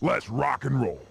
Let's rock and roll.